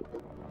you